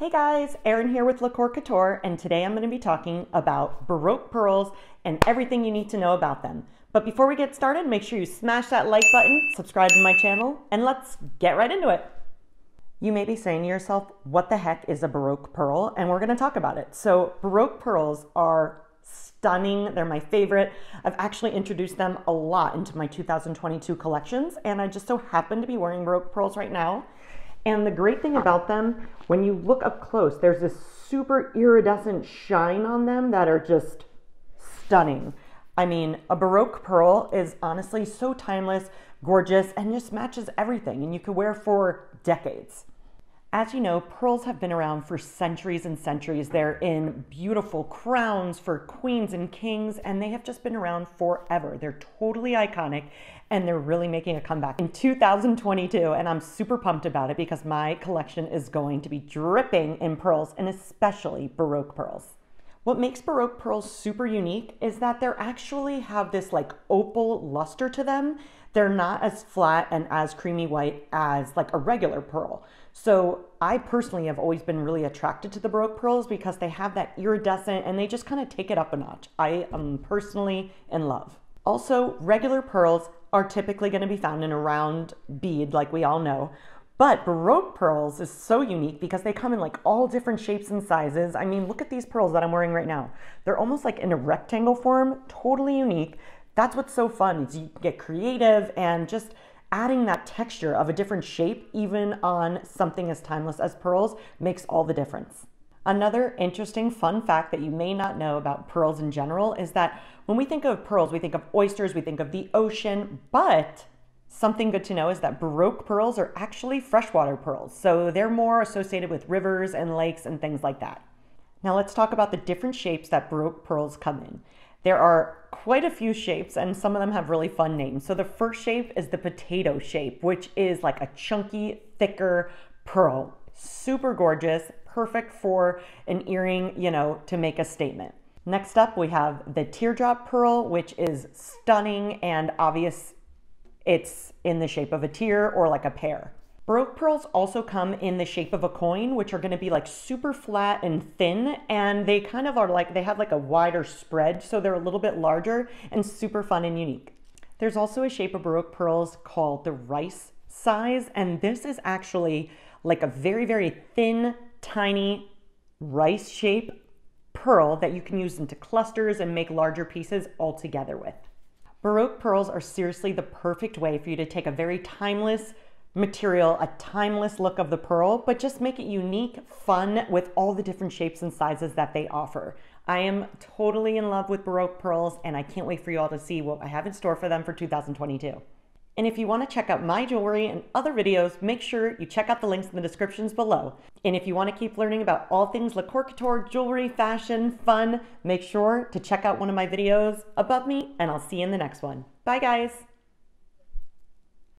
Hey guys, Erin here with LaCkore Couture, and today I'm going to be talking about Baroque pearls and everything you need to know about them. But before we get started, make sure you smash that like button, subscribe to my channel, and let's get right into it. You may be saying to yourself, what the heck is a Baroque pearl? And we're going to talk about it. So Baroque pearls are stunning. They're my favorite. I've actually introduced them a lot into my 2022 collections, and I just so happen to be wearing Baroque pearls right now. And the great thing about them, when you look up close, there's this super iridescent shine on them that are just stunning. I mean, a Baroque pearl is honestly so timeless, gorgeous, and just matches everything, and you could wear for decades. As you know, pearls have been around for centuries and centuries. They're in beautiful crowns for queens and kings, and they have just been around forever. They're totally iconic, and they're really making a comeback in 2022. And I'm super pumped about it because my collection is going to be dripping in pearls, and especially Baroque pearls. What makes Baroque pearls super unique is that they actually have this like opal luster to them. They're not as flat and as creamy white as like a regular pearl. So I personally have always been really attracted to the Baroque pearls because they have that iridescent and they just kind of take it up a notch. I am personally in love. Also, regular pearls are typically going to be found in a round bead, like we all know. But Baroque pearls is so unique because they come in like all different shapes and sizes. I mean, look at these pearls that I'm wearing right now. They're almost like in a rectangle form, totally unique. That's what's so fun is you get creative and just adding that texture of a different shape, even on something as timeless as pearls, makes all the difference. Another interesting fun fact that you may not know about pearls in general is that when we think of pearls, we think of oysters, we think of the ocean, but something good to know is that Baroque pearls are actually freshwater pearls. So they're more associated with rivers and lakes and things like that. Now let's talk about the different shapes that Baroque pearls come in. There are quite a few shapes and some of them have really fun names. So the first shape is the potato shape, which is like a chunky, thicker pearl. Super gorgeous, perfect for an earring, you know, to make a statement. Next up, we have the teardrop pearl, which is stunning and obvious. It's in the shape of a tear or like a pear. Baroque pearls also come in the shape of a coin, which are going to be like super flat and thin, and they kind of are like, they have like a wider spread, so they're a little bit larger and super fun and unique. There's also a shape of Baroque pearls called the rice size, and this is actually like a very, very thin, tiny rice shape pearl that you can use into clusters and make larger pieces all together with. Baroque pearls are seriously the perfect way for you to take a very timeless, material, a timeless look of the pearl, but just make it unique, fun with all the different shapes and sizes that they offer. I am totally in love with Baroque pearls and I can't wait for you all to see what I have in store for them for 2022. And if you want to check out my jewelry and other videos, make sure you check out the links in the descriptions below. And if you want to keep learning about all things LaCkore Couture, jewelry, fashion, fun, make sure to check out one of my videos above me and I'll see you in the next one. Bye guys!